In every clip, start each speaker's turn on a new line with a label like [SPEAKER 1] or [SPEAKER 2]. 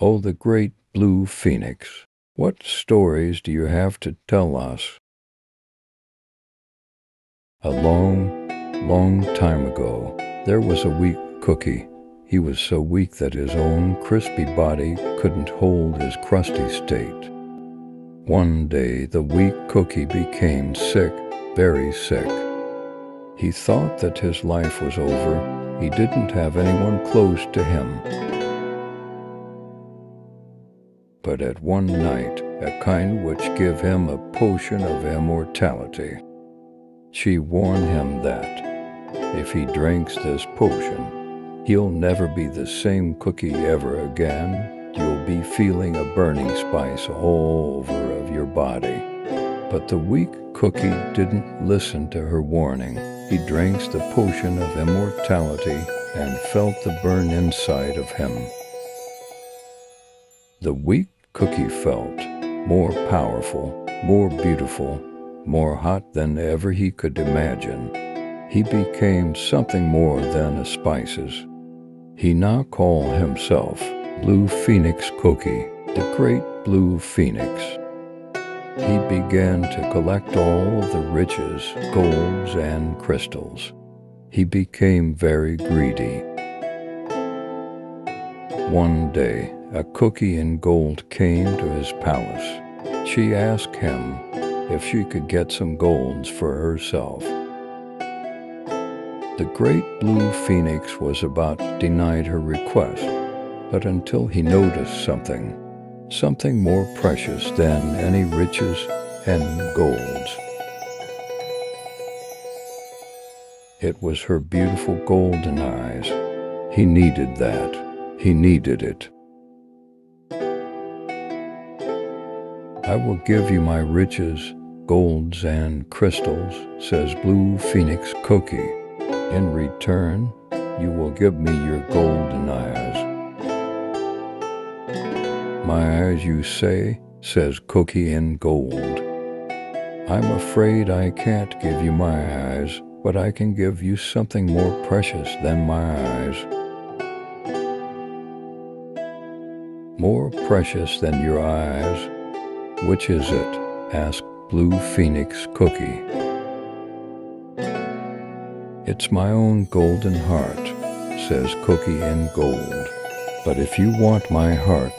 [SPEAKER 1] Oh, the great blue phoenix, what stories do you have to tell us? A long, long time ago, there was a weak cookie. He was so weak that his own crispy body couldn't hold his crusty state. One day, the weak cookie became sick, very sick. He thought that his life was over. He didn't have anyone close to him. But at one night, a kind witch give him a potion of immortality. She warned him that if he drinks this potion, he'll never be the same cookie ever again. You'll be feeling a burning spice all over of your body. But the weak cookie didn't listen to her warning. He drinks the potion of immortality and felt the burn inside of him. The weak cookie felt more powerful, more beautiful, more hot than ever he could imagine. He became something more than a spices. He now called himself Blue Phoenix Cookie, the great Blue Phoenix. He began to collect all the riches, golds, and crystals. He became very greedy. One day, a cookie in gold came to his palace. She asked him if she could get some golds for herself. The great blue phoenix was about denied her request, but until he noticed something, something more precious than any riches and golds. It was her beautiful golden eyes. He needed that. He needed it. I will give you my riches, golds, and crystals, says Blue Phoenix Cookie. In return, you will give me your golden eyes. My eyes, you say, says Cookie in gold. I'm afraid I can't give you my eyes, but I can give you something more precious than my eyes. More precious than your eyes which is it? asked Blue Phoenix Cookie. It's my own golden heart, says Cookie in gold. But if you want my heart,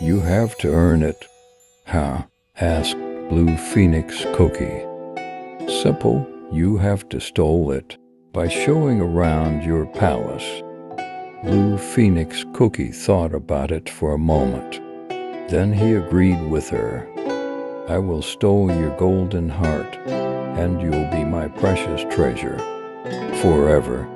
[SPEAKER 1] you have to earn it. How? asked Blue Phoenix Cookie. Simple, you have to stole it by showing around your palace. Blue Phoenix Cookie thought about it for a moment. Then he agreed with her. I will stow your golden heart, and you'll be my precious treasure forever.